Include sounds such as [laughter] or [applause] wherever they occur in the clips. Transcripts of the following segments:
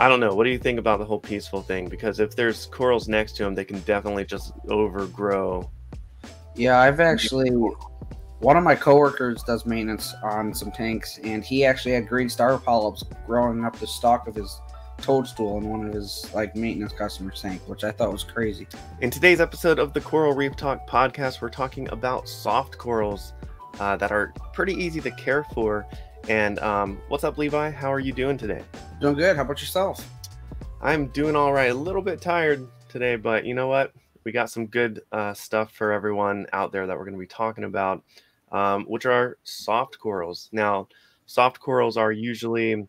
I don't know. What do you think about the whole peaceful thing? Because if there's corals next to them, they can definitely just overgrow. Yeah, I've actually one of my coworkers does maintenance on some tanks, and he actually had green star polyps growing up the stalk of his toadstool in one of his like maintenance customers tank, which I thought was crazy. In today's episode of the Coral Reef Talk podcast, we're talking about soft corals uh, that are pretty easy to care for. And um, what's up, Levi? How are you doing today? Doing good. How about yourself? I'm doing all right. A little bit tired today, but you know what? We got some good uh, stuff for everyone out there that we're going to be talking about, um, which are soft corals. Now, soft corals are usually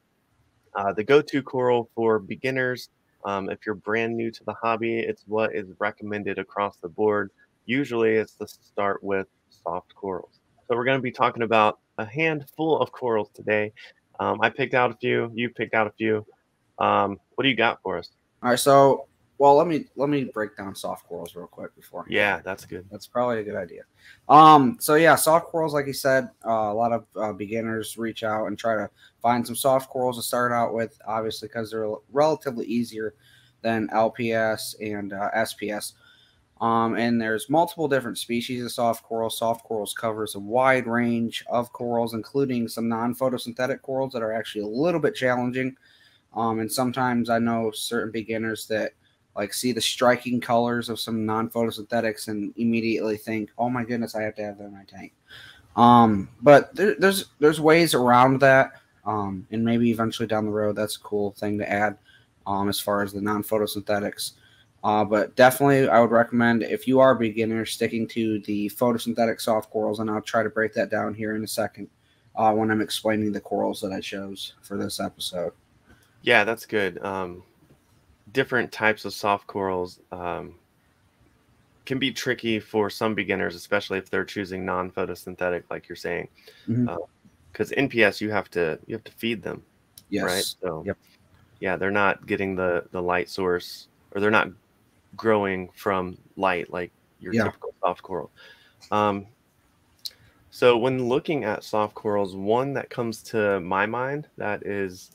uh, the go to coral for beginners. Um, if you're brand new to the hobby, it's what is recommended across the board. Usually, it's to start with soft corals. So, we're going to be talking about a handful of corals today. Um, I picked out a few. You picked out a few. Um, what do you got for us? All right, so well, let me let me break down soft corals real quick before. Yeah, that's good. That's probably a good idea. Um, so yeah, soft corals, like you said, uh, a lot of uh, beginners reach out and try to find some soft corals to start out with, obviously because they're relatively easier than LPS and uh, SPS. Um, and there's multiple different species of soft coral. Soft corals covers a wide range of corals, including some non-photosynthetic corals that are actually a little bit challenging. Um, and sometimes I know certain beginners that like see the striking colors of some non-photosynthetics and immediately think, "Oh my goodness, I have to have that in my tank." Um, but there, there's there's ways around that, um, and maybe eventually down the road, that's a cool thing to add um, as far as the non-photosynthetics. Uh, but definitely, I would recommend if you are a beginner, sticking to the photosynthetic soft corals, and I'll try to break that down here in a second uh, when I'm explaining the corals that I chose for this episode. Yeah, that's good. Um, different types of soft corals um, can be tricky for some beginners, especially if they're choosing non-photosynthetic, like you're saying. Because mm-hmm. uh, NPS, you have to you have to feed them, yes. right? So, yep. yeah, they're not getting the the light source, or they're not growing from light like your yeah. typical soft coral. Um, so when looking at soft corals, one that comes to my mind that is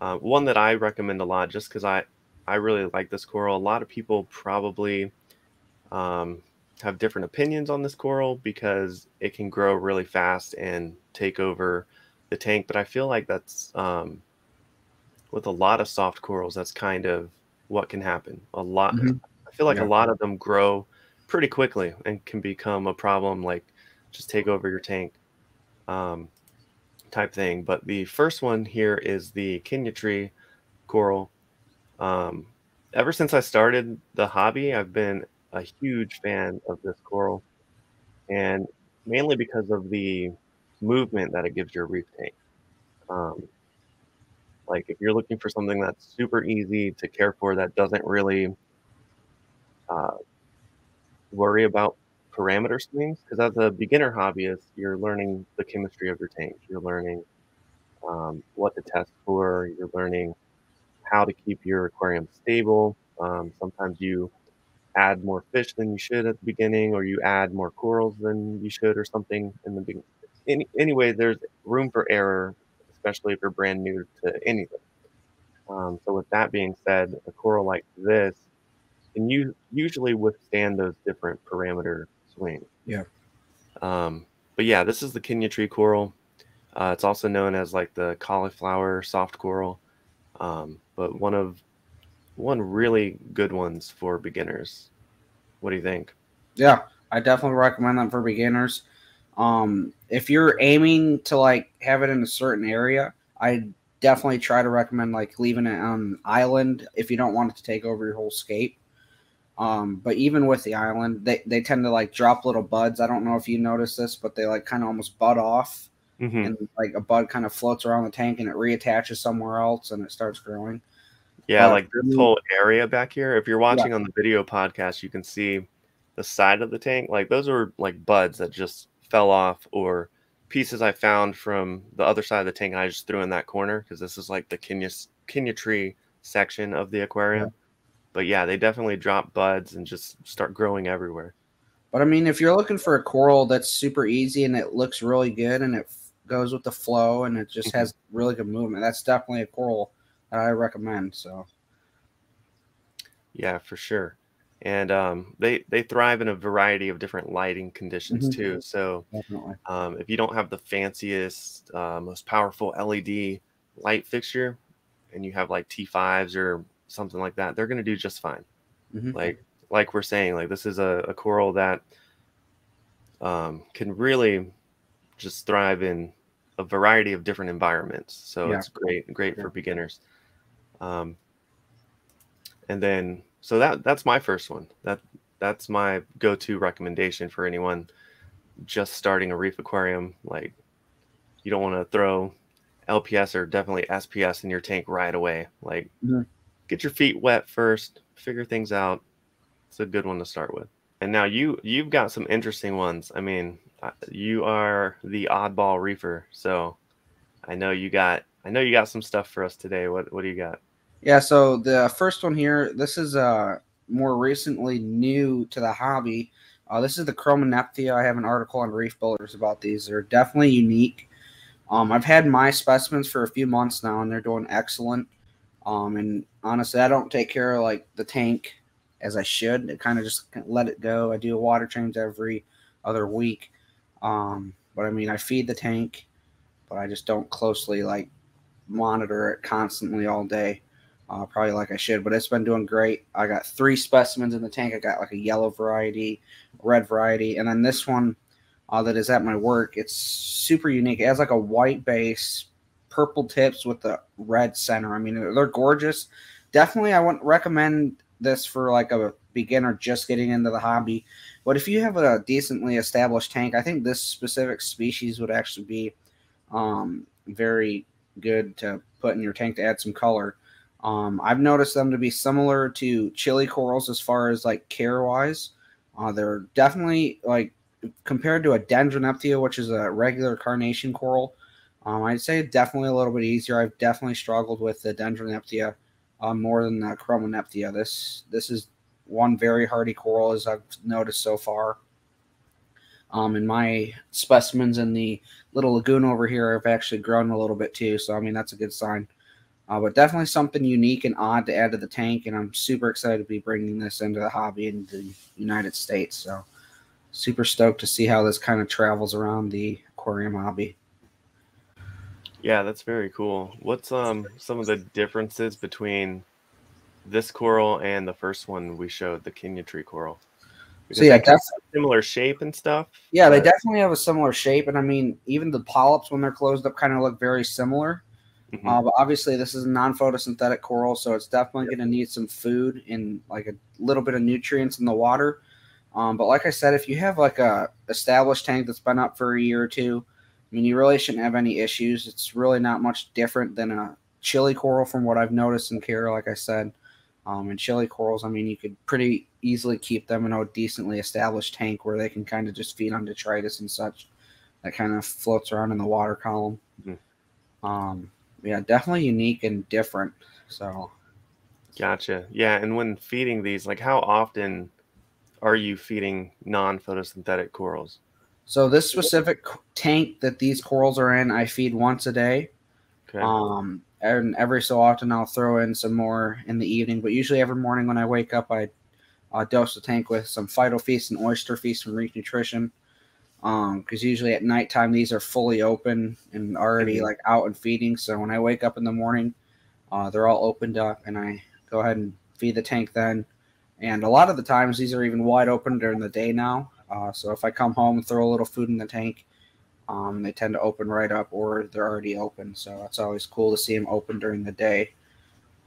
uh, one that I recommend a lot, just because I I really like this coral. A lot of people probably um, have different opinions on this coral because it can grow really fast and take over the tank. But I feel like that's um, with a lot of soft corals. That's kind of what can happen. A lot. Mm-hmm. I feel like yeah. a lot of them grow pretty quickly and can become a problem. Like just take over your tank. Um, type thing. But the first one here is the Kenya tree coral. Um, ever since I started the hobby, I've been a huge fan of this coral, and mainly because of the movement that it gives your reef tank. Um, like if you're looking for something that's super easy to care for, that doesn't really uh, worry about parameter swings because as a beginner hobbyist, you're learning the chemistry of your tank. You're learning um, what to test for. You're learning how to keep your aquarium stable. Um, sometimes you add more fish than you should at the beginning, or you add more corals than you should, or something in the beginning. Any, anyway, there's room for error, especially if you're brand new to anything. Um, so, with that being said, a coral like this can you usually withstand those different parameter swings. Yeah. Um, but yeah, this is the Kenya tree coral. Uh, it's also known as like the cauliflower soft coral, um, but one of one really good ones for beginners. What do you think? Yeah, I definitely recommend them for beginners. Um, if you're aiming to like have it in a certain area, I definitely try to recommend like leaving it on an island if you don't want it to take over your whole scape. Um, but even with the island, they, they tend to like drop little buds. I don't know if you noticed this, but they like kind of almost bud off. Mm-hmm. And like a bud kind of floats around the tank and it reattaches somewhere else and it starts growing. Yeah, like this whole area back here. If you're watching yeah. on the video podcast, you can see the side of the tank. Like those are like buds that just fell off or pieces I found from the other side of the tank and I just threw in that corner because this is like the Kenya Kenya tree section of the aquarium. Yeah but yeah, they definitely drop buds and just start growing everywhere. But I mean, if you're looking for a coral that's super easy and it looks really good and it goes with the flow and it just mm-hmm. has really good movement, that's definitely a coral that I recommend. So, yeah, for sure. And um, they they thrive in a variety of different lighting conditions mm-hmm. too. So, um, if you don't have the fanciest, uh, most powerful LED light fixture, and you have like T5s or something like that, they're going to do just fine. Mm-hmm. Like like we're saying, like this is a, a coral that um, can really just thrive in a variety of different environments. So yeah. it's great, great yeah. for beginners. Um, and then, so that that's my first one. That that's my go-to recommendation for anyone just starting a reef aquarium. Like, you don't want to throw LPS or definitely SPS in your tank right away. Like, mm-hmm. get your feet wet first, figure things out. It's a good one to start with. And now you you've got some interesting ones. I mean, uh, you are the oddball reefer, so I know you got I know you got some stuff for us today. What what do you got? Yeah, so the first one here, this is uh more recently new to the hobby. Uh, this is the Chromonephthea. I have an article on Reef Builders about these. They're definitely unique. Um, I've had my specimens for a few months now, and they're doing excellent. Um, and honestly, I don't take care of like the tank as I should. I kind of just let it go. I do a water change every other week. Um, but I mean, I feed the tank, but I just don't closely like monitor it constantly all day. Uh, probably like I should, but it's been doing great. I got three specimens in the tank. I got like a yellow variety, red variety, and then this one uh, that is at my work. It's super unique. It has like a white base, purple tips with the red center. I mean, they're gorgeous. Definitely, I wouldn't recommend this for like a beginner just getting into the hobby. But if you have a decently established tank, I think this specific species would actually be um, very good to put in your tank to add some color. Um, I've noticed them to be similar to chili corals as far as like care wise. Uh, they're definitely like compared to a Dendronephthya, which is a regular carnation coral. Um, I'd say definitely a little bit easier. I've definitely struggled with the Dendronephthya uh, more than the Chromonephthea. This this is one very hardy coral, as I've noticed so far. Um, and my specimens in the little lagoon over here have actually grown a little bit too. So I mean that's a good sign. Uh, but definitely something unique and odd to add to the tank, and I'm super excited to be bringing this into the hobby in the United States. So super stoked to see how this kind of travels around the aquarium hobby. Yeah, that's very cool. What's um some of the differences between this coral and the first one we showed, the Kenya tree coral? Because so yeah, that's similar shape and stuff. Yeah, they definitely have a similar shape, and I mean, even the polyps when they're closed up kind of look very similar. Mm-hmm. Uh, but obviously, this is a non-photosynthetic coral, so it's definitely yep. going to need some food and like a little bit of nutrients in the water. Um, but like I said, if you have like a established tank that's been up for a year or two, I mean, you really shouldn't have any issues. It's really not much different than a chili coral from what I've noticed in care, like I said. Um, and chili corals, I mean, you could pretty easily keep them in a decently established tank where they can kind of just feed on detritus and such that kind of floats around in the water column. Mm-hmm. Um, yeah, definitely unique and different. So, gotcha. Yeah, and when feeding these, like, how often are you feeding non-photosynthetic corals? So this specific tank that these corals are in, I feed once a day. Okay. Um, and every so often I'll throw in some more in the evening. But usually every morning when I wake up, I uh, dose the tank with some Phyto Feast and Oyster Feast from Reef Nutrition. Um, because usually at nighttime these are fully open and already mm-hmm. like out and feeding. So when I wake up in the morning, uh, they're all opened up, and I go ahead and feed the tank then. And a lot of the times these are even wide open during the day now. Uh, so if I come home and throw a little food in the tank, um, they tend to open right up or they're already open. So it's always cool to see them open during the day.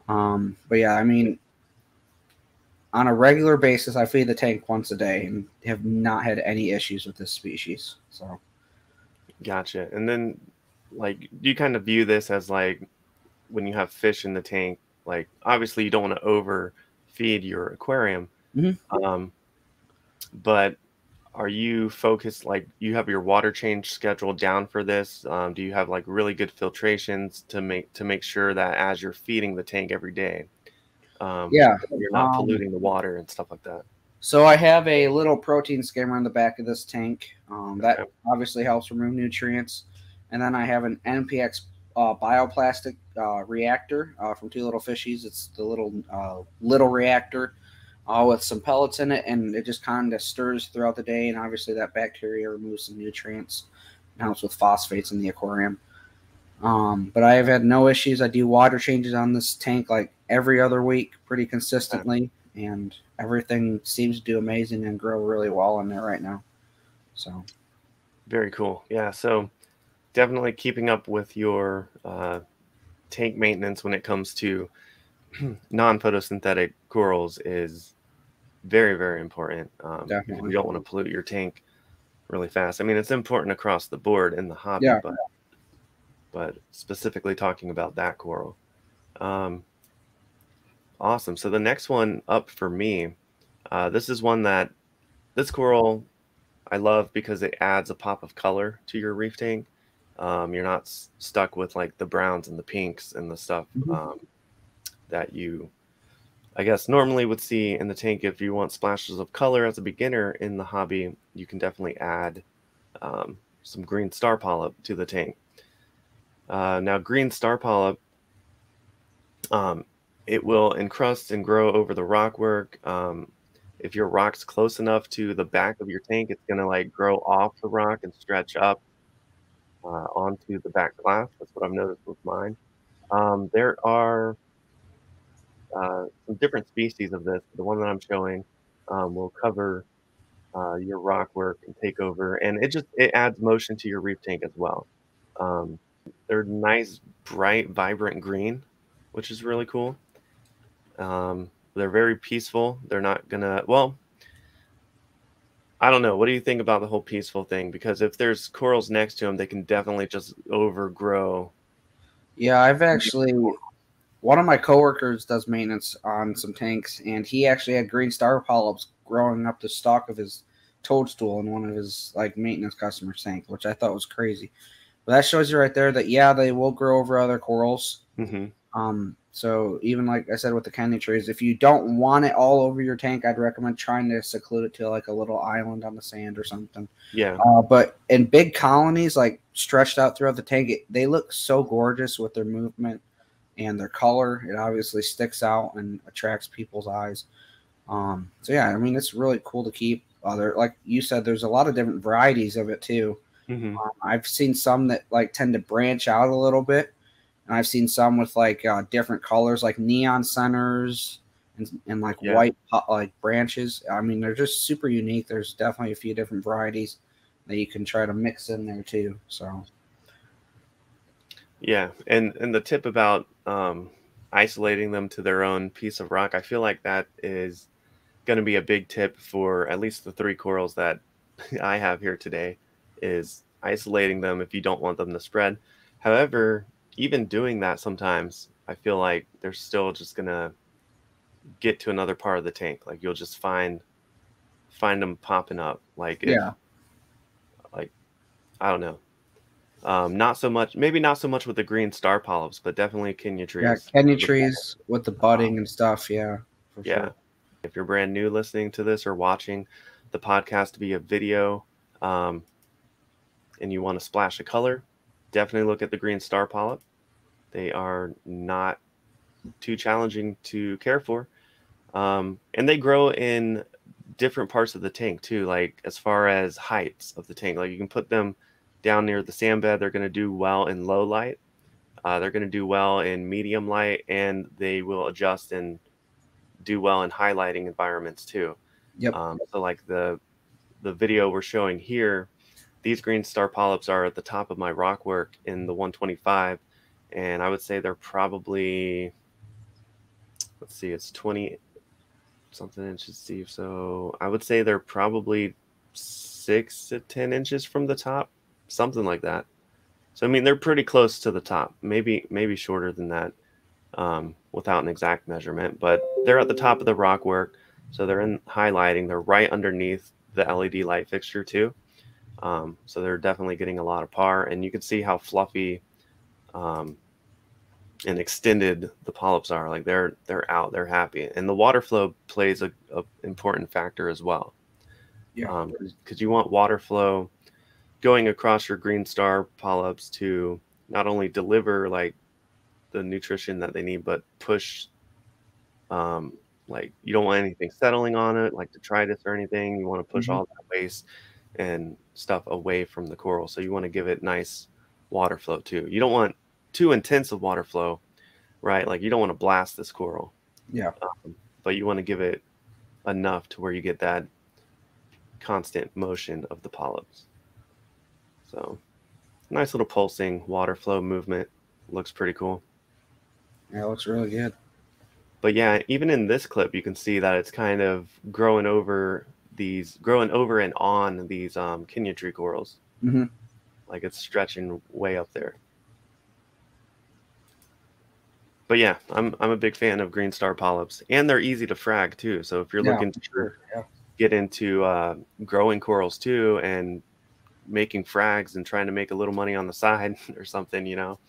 Um, but yeah, I mean, on a regular basis, I feed the tank once a day and have not had any issues with this species. So, gotcha. And then, like, do you kind of view this as like when you have fish in the tank? Like, obviously, you don't want to overfeed your aquarium, mm-hmm. um, but are you focused like you have your water change schedule down for this um, do you have like really good filtrations to make to make sure that as you're feeding the tank every day um, yeah you're not um, polluting the water and stuff like that so i have a little protein skimmer on the back of this tank um, that obviously helps remove nutrients and then i have an npx uh, bioplastic uh, reactor uh, from Two Little Fishies. It's the little uh, little reactor uh, with some pellets in it, and it just kind of stirs throughout the day. And obviously, that bacteria removes some nutrients and helps with phosphates in the aquarium. Um, but I have had no issues. I do water changes on this tank like every other week, pretty consistently, and everything seems to do amazing and grow really well in there right now. So, very cool. Yeah. So, definitely keeping up with your uh, tank maintenance when it comes to [clears throat] non photosynthetic corals is very, very important. Um, you don't want to pollute your tank really fast. I mean, it's important across the board in the hobby, yeah. but but specifically talking about that coral. Um, awesome. So the next one up for me, uh, this is one that this coral I love because it adds a pop of color to your reef tank. Um, you're not stuck with like the browns and the pinks and the stuff mm-hmm. um, that you, I guess, normally would see in the tank. If you want splashes of color as a beginner in the hobby, you can definitely add um, some green star polyp to the tank. Uh, now, green star polyp, um, it will encrust and grow over the rockwork. Um, if your rock's close enough to the back of your tank, it's going to like grow off the rock and stretch up uh, onto the back glass. That's what I've noticed with mine. Um, there are uh, some different species of this. The one that I'm showing um, will cover uh, your rock work and take over, and it just it adds motion to your reef tank as well. Um, they're nice, bright, vibrant green, which is really cool. Um, they're very peaceful. They're not gonna. Well, I don't know. What do you think about the whole peaceful thing? Because if there's corals next to them, they can definitely just overgrow. Yeah, I've actually one of my coworkers does maintenance on some tanks, and he actually had green star polyps growing up the stalk of his toadstool in one of his like maintenance customers' tank, which I thought was crazy. But that shows you right there that yeah, they will grow over other corals. Mm-hmm. Um, so even like I said with the Kenya trees, if you don't want it all over your tank, I'd recommend trying to seclude it to like a little island on the sand or something. Yeah. Uh, but in big colonies, like stretched out throughout the tank, it, they look so gorgeous with their movement and their color. It obviously sticks out and attracts people's eyes. Um, so yeah, I mean it's really cool to keep. Other uh, like you said, there's a lot of different varieties of it too. Mm-hmm. Um, I've seen some that like tend to branch out a little bit, and I've seen some with like uh, different colors, like neon centers and, and like yeah. white like branches. I mean, they're just super unique. There's definitely a few different varieties that you can try to mix in there too. So, yeah, and and the tip about um, isolating them to their own piece of rock, I feel like that is going to be a big tip for at least the three corals that [laughs] I have here today is isolating them if you don't want them to spread. However, even doing that sometimes, I feel like they're still just gonna get to another part of the tank. Like you'll just find find them popping up. Like if, yeah, like I don't know. Um, not so much, maybe not so much with the green star polyps, but definitely Kenya trees. Yeah, Kenya trees with the budding and stuff. Yeah, yeah. Sure. If you're brand new listening to this or watching the podcast via video, um, and you want to splash a color, definitely look at the green star polyp. They are not too challenging to care for. Um, and they grow in different parts of the tank too, like as far as heights of the tank. Like you can put them down near the sand bed, they're going to do well in low light. Uh, they're going to do well in medium light, and they will adjust and do well in highlighting environments too. Yep. Um, so like the the video we're showing here, these green star polyps are at the top of my rock work in the 125 and i would say they're probably let's see it's 20 something inches deep so i would say they're probably six to ten inches from the top something like that. So i mean they're pretty close to the top maybe maybe shorter than that um, without an exact measurement but they're at the top of the rock work so they're in highlighting they're right underneath the led light fixture too um, so they're definitely getting a lot of par, and you can see how fluffy um, and extended the polyps are. Like they're they're out, they're happy, and the water flow plays a, a important factor as well. Yeah, because um, you want water flow going across your green star polyps to not only deliver like the nutrition that they need, but push um, like you don't want anything settling on it, like detritus or anything. You want to push mm-hmm. all that waste and stuff away from the coral. So you want to give it nice water flow too. You don't want too intense of water flow, right? Like you don't want to blast this coral. Yeah. Um, but you want to give it enough to where you get that constant motion of the polyps. So nice little pulsing water flow movement. Looks pretty cool. Yeah, it looks really good but yeah, even in this clip, you can see that it's kind of growing over these, growing over and on these um, Kenya tree corals. Mm-hmm. Like it's stretching way up there. But yeah, I'm I'm a big fan of green star polyps, and they're easy to frag too. So if you're yeah, looking to sure. yeah. get into uh, growing corals too, and making frags and trying to make a little money on the [laughs] side or something, you know,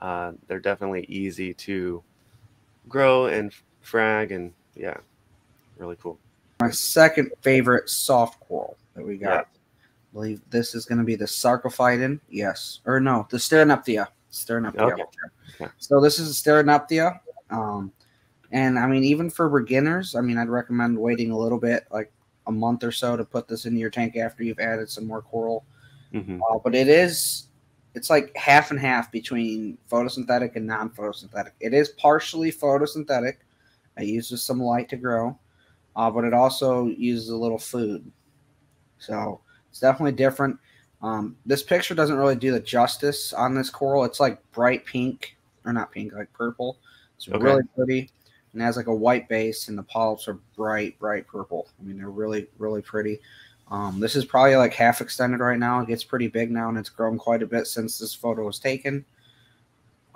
uh, they're definitely easy to grow and frag and yeah, really cool. My second favorite soft coral that we got. Yeah. I believe this is going to be the Sarcophyton. Yes. Or no, the Stereonephthya. Stereonephthya. Okay. okay. So this is a Stereonephthya. Um, and I mean, even for beginners, I mean, I'd recommend waiting a little bit, like a month or so, to put this into your tank after you've added some more coral. Mm-hmm. Uh, but it is it's like half and half between photosynthetic and non-photosynthetic. It is partially photosynthetic. It uses some light to grow, uh, but it also uses a little food. So it's definitely different. Um, this picture doesn't really do the justice on this coral. It's like bright pink, or not pink, like purple. It's okay. really pretty and has like a white base, and the polyps are bright, bright purple. I mean, they're really, really pretty. Um, this is probably like half extended right now. It gets pretty big now, and it's grown quite a bit since this photo was taken.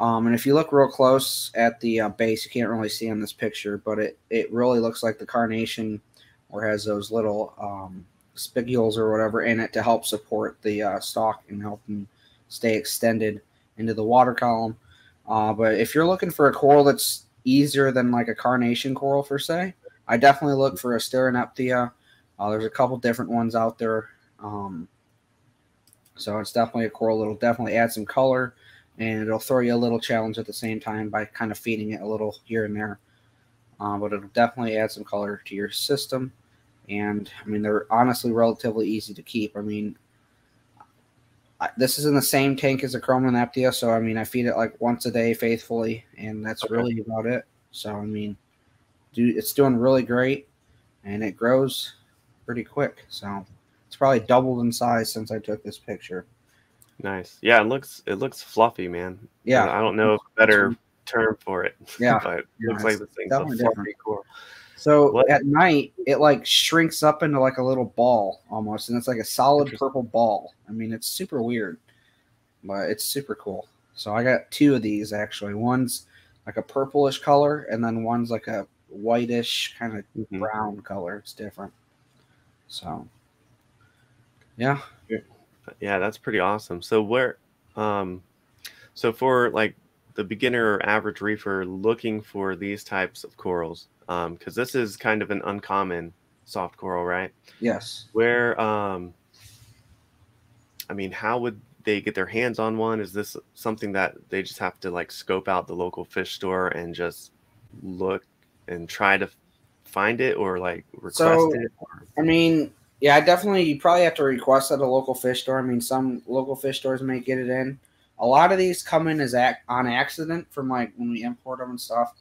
Um, and if you look real close at the uh, base, you can't really see on this picture, but it, it really looks like the carnation or has those little um, or whatever in it to help support the uh, stalk and help them stay extended into the water column. Uh, but if you're looking for a coral that's easier than like a carnation coral per se, I definitely look for a Stereonephthya uh, there's a couple different ones out there. Um, so it's definitely a coral. that'll definitely add some color and it'll throw you a little challenge at the same time by kind of feeding it a little here and there. Uh, but it'll definitely add some color to your system. And I mean, they're honestly relatively easy to keep. I mean, I, this is in the same tank as the a Chromonephthea, so I mean, I feed it like once a day faithfully, and that's okay. really about it. So I mean, dude, it's doing really great, and it grows pretty quick. So it's probably doubled in size since I took this picture. Nice. Yeah, it looks it looks fluffy, man. Yeah. I don't know a better term for it. [laughs] Yeah. but it yeah, looks like the thing's a fluffy core. So what? at night, it like shrinks up into like a little ball almost, and it's like a solid purple ball. I mean, it's super weird, but it's super cool. So I got two of these actually. One's like a purplish color, and then one's like a whitish kind of mm-hmm. brown color. It's different. So, yeah. Yeah, that's pretty awesome. So where, um, so for like the beginner or average reefer looking for these types of corals, um, because this is kind of an uncommon soft coral, right? Yes. Where, um, I mean, how would they get their hands on one? Is this something that they just have to like scope out the local fish store and just look and try to find it or like request so, it? Or? I mean, yeah, I definitely you probably have to request at a local fish store. I mean, some local fish stores may get it in. A lot of these come in as ac- on accident from like when we import them and stuff.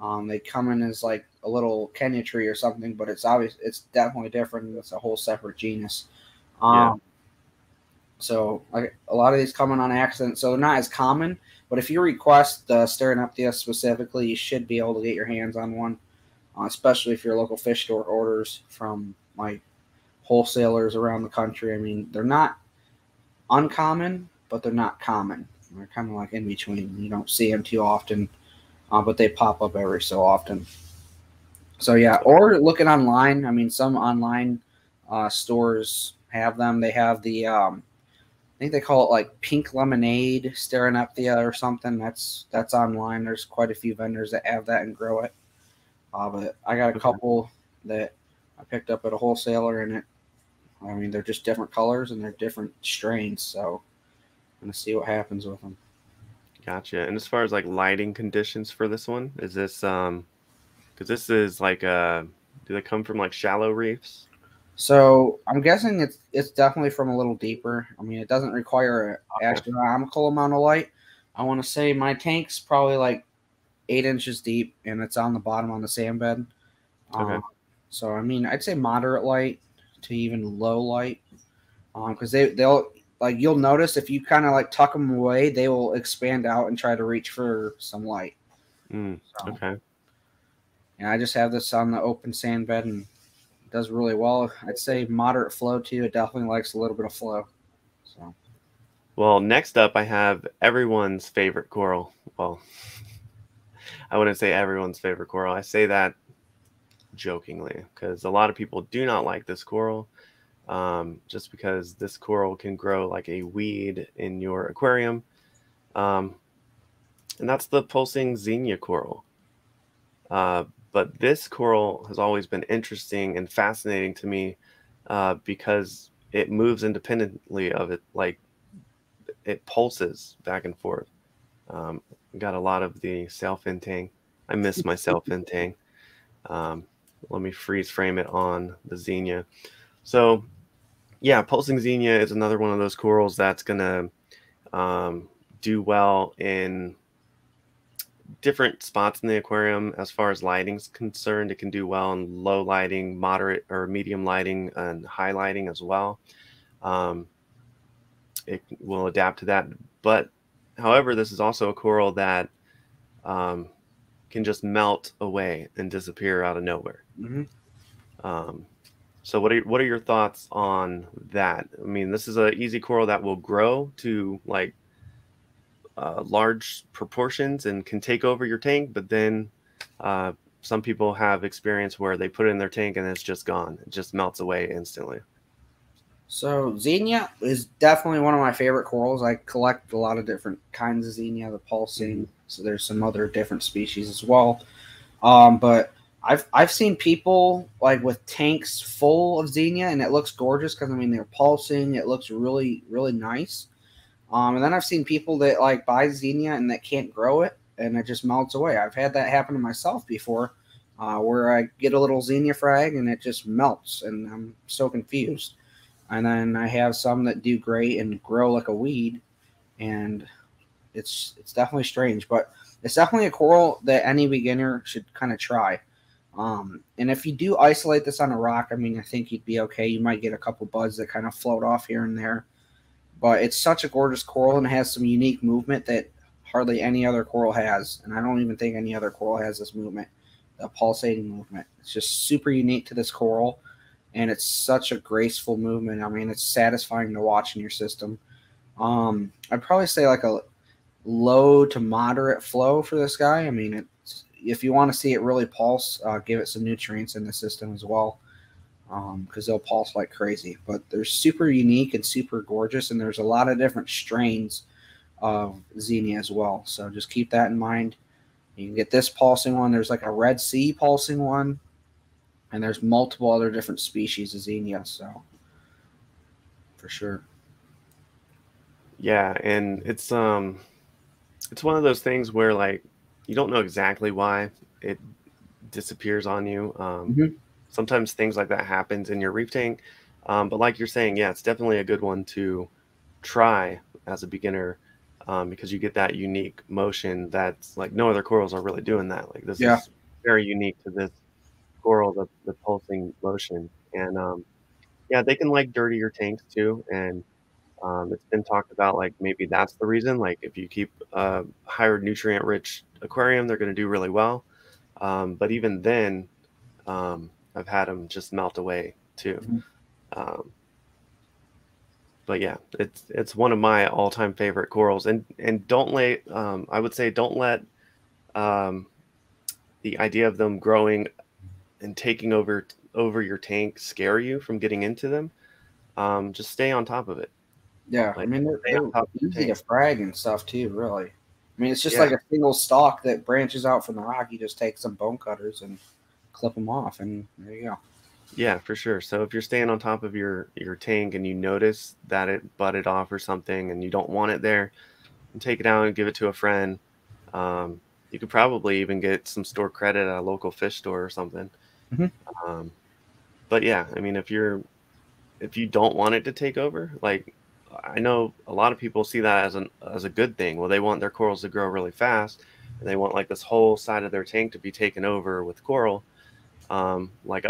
Um, they come in as like a little Kenya tree or something, but it's obvious it's definitely different. It's a whole separate genus. Um, yeah. So like a lot of these come in on accident, so they're not as common. But if you request the Stereonephthya specifically, you should be able to get your hands on one uh, especially if your local fish store orders from like wholesalers around the country. I mean, they're not uncommon, but they're not common. They're kind of like in between. You don't see them too often, uh, but they pop up every so often. So yeah, or looking online. I mean, some online uh, stores have them. They have the um, I think they call it like pink lemonade Stereonephthya or something. That's that's online. There's quite a few vendors that have that and grow it. Uh, but I got a couple that I picked up at a wholesaler, and it. I mean, they're just different colors and they're different strains, so I'm gonna see what happens with them. Gotcha. And as far as like lighting conditions for this one, is this um because this is like uh do they come from like shallow reefs? So I'm guessing it's it's definitely from a little deeper. I mean, it doesn't require an astronomical amount of light. I want to say my tank's probably like eight inches deep, and it's on the bottom on the sand bed. Okay. Um, so I mean, I'd say moderate light to even low light, because they they'll like you'll notice if you kind of like tuck them away, they will expand out and try to reach for some light. Mm, So, okay. And I just have this on the open sand bed and it does really well. I'd say moderate flow too. It definitely likes a little bit of flow. So Well, next up, I have everyone's favorite coral. Well, [laughs] I wouldn't say everyone's favorite coral. I say that jokingly because a lot of people do not like this coral um, just because this coral can grow like a weed in your aquarium. Um, and that's the pulsing xenia coral. Uh, but this coral has always been interesting and fascinating to me uh, because it moves independently of it, like it pulses back and forth. Um, got a lot of the sailfin tang. I miss my [laughs] sailfin tang. Um, let me freeze frame it on the xenia. So, yeah, pulsing xenia is another one of those corals that's gonna um, do well in different spots in the aquarium as far as lighting's concerned. It can do well in low lighting, moderate or medium lighting, and high lighting as well. Um, it will adapt to that. But however, this is also a coral that um, can just melt away and disappear out of nowhere. Mhm. Um, so what are what are your thoughts on that? I mean, this is an easy coral that will grow to like uh, large proportions and can take over your tank, but then uh, some people have experience where they put it in their tank and it's just gone. It just melts away instantly. so xenia is definitely one of my favorite corals. I collect a lot of different kinds of xenia, the pulsing. So there's some other different species as well. Um, but I've I've seen people like with tanks full of xenia, and it looks gorgeous because I mean they're pulsing. It looks really really nice. Um, and then I've seen people that like buy xenia and that can't grow it, and it just melts away. I've had that happen to myself before, uh, where I get a little xenia frag and it just melts, and I'm so confused. And then I have some that do great and grow like a weed, and it's it's definitely strange, but it's definitely a coral that any beginner should kind of try. Um, and if you do isolate this on a rock, I mean, I think you'd be okay. You might get a couple buds that kind of float off here and there, but it's such a gorgeous coral and it has some unique movement that hardly any other coral has. And I don't even think any other coral has this movement, the pulsating movement. It's just super unique to this coral, and it's such a graceful movement. I mean, it's satisfying to watch in your system. Um, I'd probably say like a low to moderate flow for this guy. I mean, it's, if you want to see it really pulse, uh, give it some nutrients in the system as well, because they'll pulse like crazy. But they're super unique and super gorgeous, and there's a lot of different strains of Xenia as well. So just keep that in mind. You can get this pulsing one. There's like a Red Sea pulsing one, and there's multiple other different species of Xenia. So for sure. Yeah, and it's um it's one of those things where like you don't know exactly why it disappears on you. Um Mhm. sometimes things like that happens in your reef tank. Um, but like you're saying, yeah, it's definitely a good one to try as a beginner um, because you get that unique motion that's like no other corals are really doing that. Like this Yeah. is very unique to this coral, the, the pulsing motion. And um, yeah, they can like dirty your tanks too. And um, it's been talked about like maybe that's the reason. Like if you keep a higher nutrient rich aquarium, they're going to do really well. Um, but even then, um, I've had them just melt away too. Mhm. Um, but yeah, it's it's one of my all time favorite corals. And and don't let um, I would say don't let um, the idea of them growing and taking over over your tank scare you from getting into them. Um, just stay on top of it. Yeah, I mean they're, they're top of the easy to frag and stuff too. Really, I mean it's just Yeah. like a single stalk that branches out from the rock. You just take some bone cutters and clip them off, and there you go. Yeah, for sure. So if you're staying on top of your your tank and you notice that it butted off or something and you don't want it there, and take it out and give it to a friend. Um, you could probably even get some store credit at a local fish store or something. Mm-hmm. Um, but yeah, I mean, if you're if you don't want it to take over, like I know a lot of people see that as an as a good thing. Well, they want their corals to grow really fast, and they want like this whole side of their tank to be taken over with coral. Um, like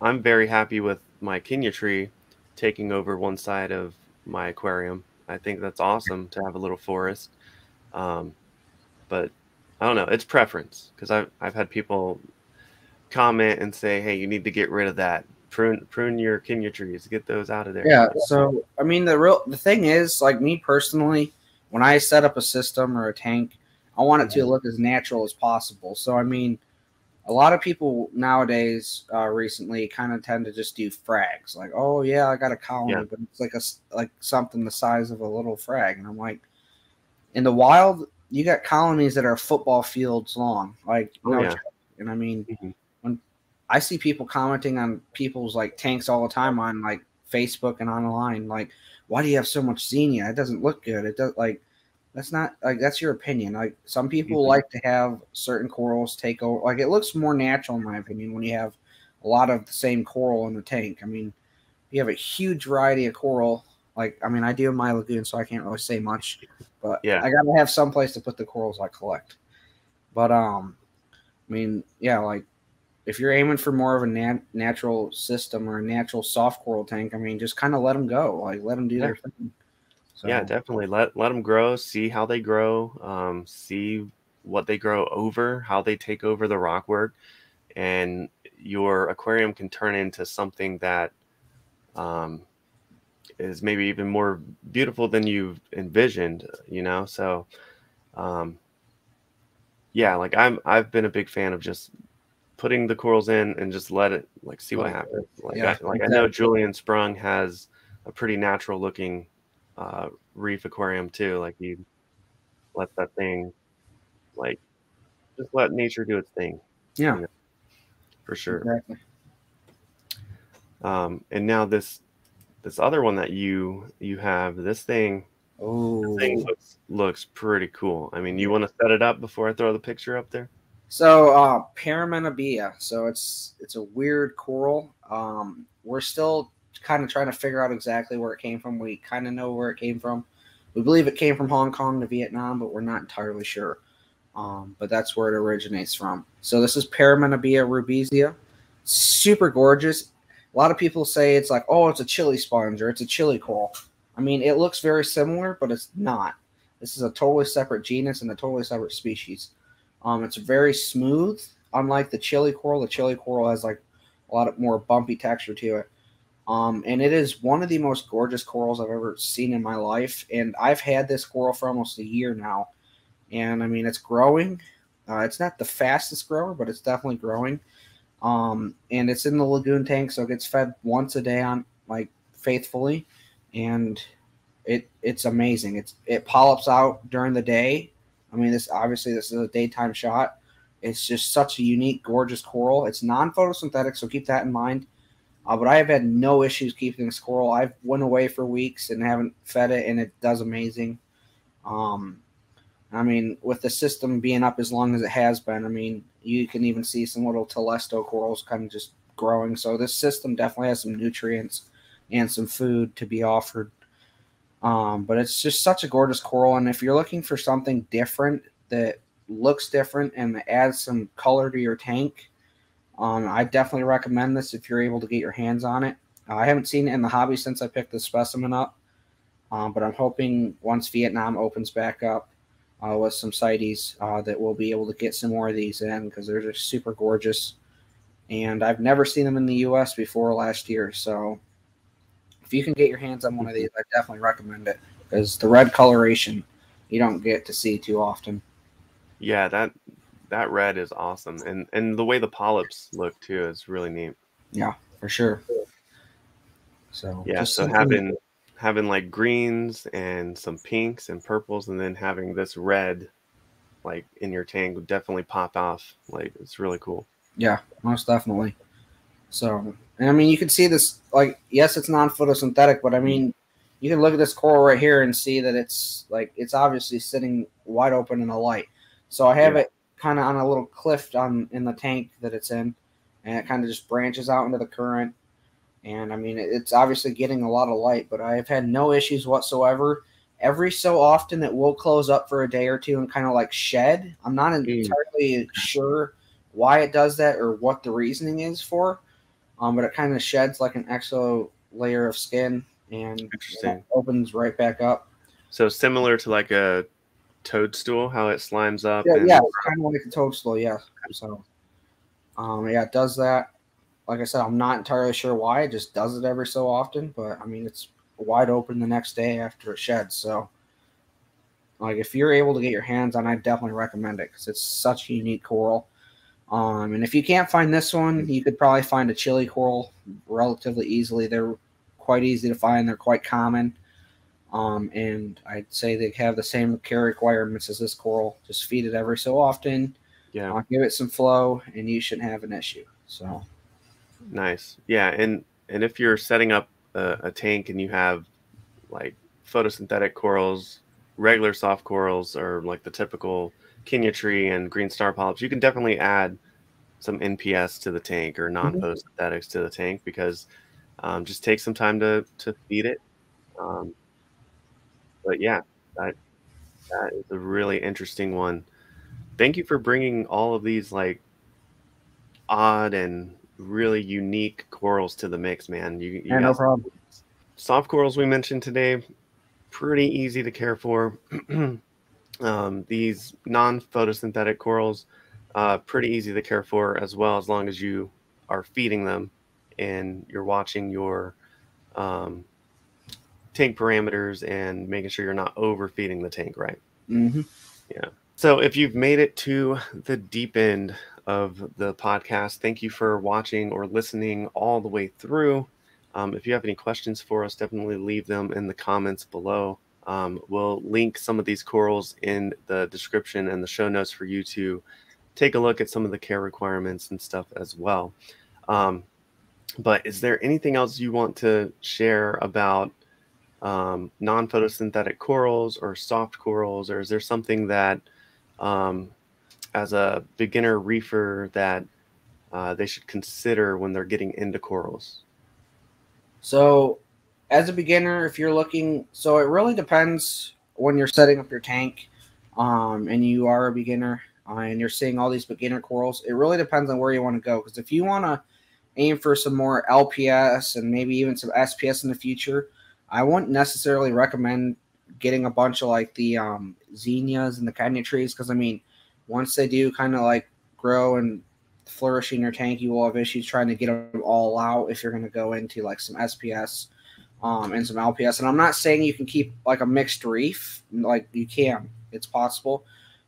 I'm very happy with my Kenya tree taking over one side of my aquarium. I think that's awesome to have a little forest. Um, but I don't know, it's preference because I've I've had people comment and say, "Hey, you need to get rid of that. Prune prune your Kenya trees. Get those out of there." Yeah. So I mean, the real the thing is, like me personally, when I set up a system or a tank, I want it to look as natural as possible. So I mean, a lot of people nowadays uh, recently kind of tend to just do frags, like, "Oh yeah, I got a colony," yeah. but it's like a like something the size of a little frag, and I'm like, in the wild, you got colonies that are football fields long, like, oh, yeah. and I mean, mm-hmm. I see people commenting on people's like tanks all the time on like Facebook and online, like, "Why do you have so much xenia? It doesn't look good." It does like that's not like that's your opinion. Like some people mm-hmm. like to have certain corals take over. Like it looks more natural, in my opinion, when you have a lot of the same coral in the tank. I mean, you have a huge variety of coral. Like I mean, I do in my lagoon, so I can't really say much. But yeah, I gotta have some place to put the corals I collect. But um, I mean, yeah, like if you're aiming for more of a nat- natural system or a natural soft coral tank, I mean, just kind of let them go. Like let them do yeah. their thing. So. Yeah, definitely. Let let them grow. See how they grow. Um, see what they grow over, how they take over the rock work, and your aquarium can turn into something that um, is maybe even more beautiful than you've envisioned. You know, so um, yeah, like I'm I've been a big fan of just putting the corals in and just let it like see what happens. Like yeah, I, like exactly. I know Julian Sprung has a pretty natural looking uh, reef aquarium too. Like you let that thing, like, just let nature do its thing. Yeah, you know, for sure. Exactly. Um, and now this this other one that you you have this thing. Oh, thing looks, looks pretty cool. I mean, you want to set it up before I throw the picture up there? So uh. So it's it's a weird coral. Um we're still kind of trying to figure out exactly where it came from. We kind of know where it came from. We believe it came from Hong Kong to Vietnam, but we're not entirely sure. Um, but that's where it originates from. So this is Paraminabea rubizia. Super gorgeous. A lot of people say it's like, oh, it's a chili sponge or it's a chili coral. I mean, it looks very similar, but it's not. This is a totally separate genus and a totally separate species. Um, it's very smooth, unlike the chili coral. The chili coral has like a lot of more bumpy texture to it. Um, and it is one of the most gorgeous corals I've ever seen in my life. And I've had this coral for almost a year now. And I mean, it's growing. Uh, it's not the fastest grower, but it's definitely growing. Um, and it's in the lagoon tank, so it gets fed once a day on like faithfully, and it it's amazing. It's it polyps out during the day. I mean, this obviously this is a daytime shot. It's just such a unique, gorgeous coral. It's non-photosynthetic, so keep that in mind. Uh, but I have had no issues keeping a coral. I've went away for weeks and haven't fed it, and it does amazing. Um, I mean, with the system being up as long as it has been, I mean, you can even see some little telesto corals kind of just growing. So this system definitely has some nutrients and some food to be offered. Um, but it's just such a gorgeous coral, and if you're looking for something different that looks different and adds some color to your tank, um, I definitely recommend this if you're able to get your hands on it. Uh, I haven't seen it in the hobby since I picked the specimen up, um, but I'm hoping once Vietnam opens back up uh, with some CITES uh, that we'll be able to get some more of these in because they're just super gorgeous. And I've never seen them in the U.S. before last year, so if you can get your hands on one of these, I definitely recommend it because the red coloration you don't get to see too often. Yeah, that that red is awesome, and and the way the polyps look too is really neat. Yeah, for sure. So yeah, so having having like greens and some pinks and purples, and then having this red like in your tank would definitely pop off. Like it's really cool. Yeah, most definitely. So, I mean, you can see this. Like, yes, it's non-photosynthetic, but I mean, you can look at this coral right here and see that it's like it's obviously sitting wide open in the light. So I have yeah. it kind of on a little cliff on in the tank that it's in, and it kind of just branches out into the current. And I mean, it's obviously getting a lot of light, but I've had no issues whatsoever. Every so often, it will close up for a day or two and kind of like shed. I'm not mm. entirely sure why it does that or what the reasoning is for, um, but it kind of sheds like an exo layer of skin and Interesting. opens right back up. So similar to like a toadstool, how it slimes up. Yeah, yeah, kind of like a toadstool. Yeah. So, um, yeah, it does that. Like I said, I'm not entirely sure why. It just does it every so often, but I mean, it's wide open the next day after it sheds. So, like, if you're able to get your hands on, I definitely recommend it because it's such a unique coral. Um, and if you can't find this one, you could probably find a chili coral relatively easily. They're quite easy to find. They're quite common. Um, and I'd say they have the same care requirements as this coral. Just feed it every so often. Yeah. Uh, give it some flow, and you shouldn't have an issue. So nice. Yeah, and and if you're setting up a, a tank and you have like photosynthetic corals, regular soft corals, or like the typical Kenya tree and green star polyps, you can definitely add some NPS to the tank or mm-hmm. non-photosynthetics to the tank because um, just take some time to to feed it. Um, but yeah, that that is a really interesting one. Thank you for bringing all of these like odd and really unique corals to the mix, man. You, you yeah, no problem. Soft corals we mentioned today, pretty easy to care for. [clears throat] um, these non-photosynthetic corals, uh, pretty easy to care for as well, as long as you are feeding them and you're watching your um, tank parameters and making sure you're not overfeeding the tank, right? Mm-hmm. Yeah. So if you've made it to the deep end of the podcast, thank you for watching or listening all the way through. Um, if you have any questions for us, definitely leave them in the comments below. Um, we'll link some of these corals in the description and the show notes for you to take a look at some of the care requirements and stuff as well. Um, but is there anything else you want to share about um, non photosynthetic corals or soft corals, or is there something that, um, as a beginner reefer, that uh, they should consider when they're getting into corals? So, as a beginner, if you're looking, so it really depends when you're setting up your tank um, and you are a beginner uh, and you're seeing all these beginner corals. It really depends on where you want to go. Because if you want to aim for some more LPS and maybe even some SPS in the future, I wouldn't necessarily recommend getting a bunch of like the um, xenias and the Kenya trees because I mean, once they do kind of like grow and flourish in your tank, you will have issues trying to get them all out if you're going to go into like some SPS um, and some LPS. And I'm not saying you can keep like a mixed reef, like you can, it's possible.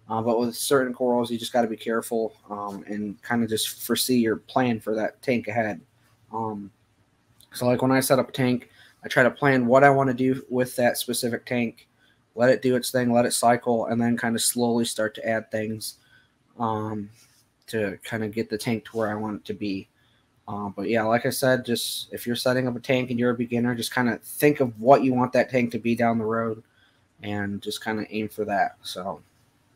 Uh, but with certain corals, you just got to be careful um, and kind of just foresee your plan for that tank ahead. Um, so, like when I set up a tank, I try to plan what I want to do with that specific tank, let it do its thing, let it cycle, and then kind of slowly start to add things um, to kind of get the tank to where I want it to be. Uh, but yeah, like I said, just if you're setting up a tank and you're a beginner, just kind of think of what you want that tank to be down the road and just kind of aim for that. So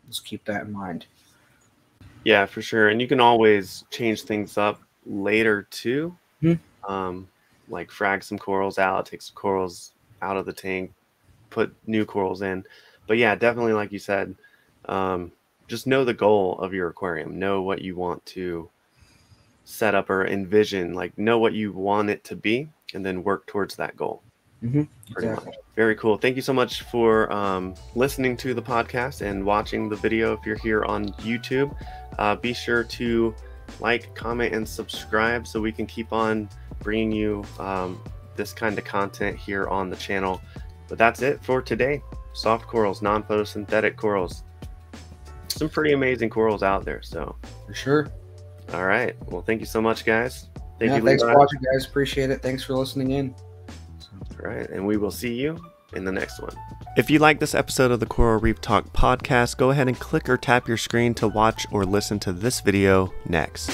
just keep that in mind. Yeah, for sure. And you can always change things up later too. Mm-hmm. Um, like frag some corals out, take some corals out of the tank, put new corals in. But yeah, definitely, like you said, um, just know the goal of your aquarium. Know what you want to set up or envision. Like know what you want it to be, and then work towards that goal. Mm-hmm. Pretty exactly. much. Very cool. Thank you so much for um, listening to the podcast and watching the video. If you're here on YouTube, uh, be sure to like, comment, and subscribe so we can keep on bringing you um, this kind of content here on the channel. But that's it for today. Soft corals, non photosynthetic corals. Some pretty amazing corals out there. So, for sure. All right. Well, thank you so much, guys. Thank yeah, you. Thanks Levi. for watching, guys. Appreciate it. Thanks for listening in. All right. And we will see you in the next one. If you like this episode of the Coral Reef Talk podcast, go ahead and click or tap your screen to watch or listen to this video next.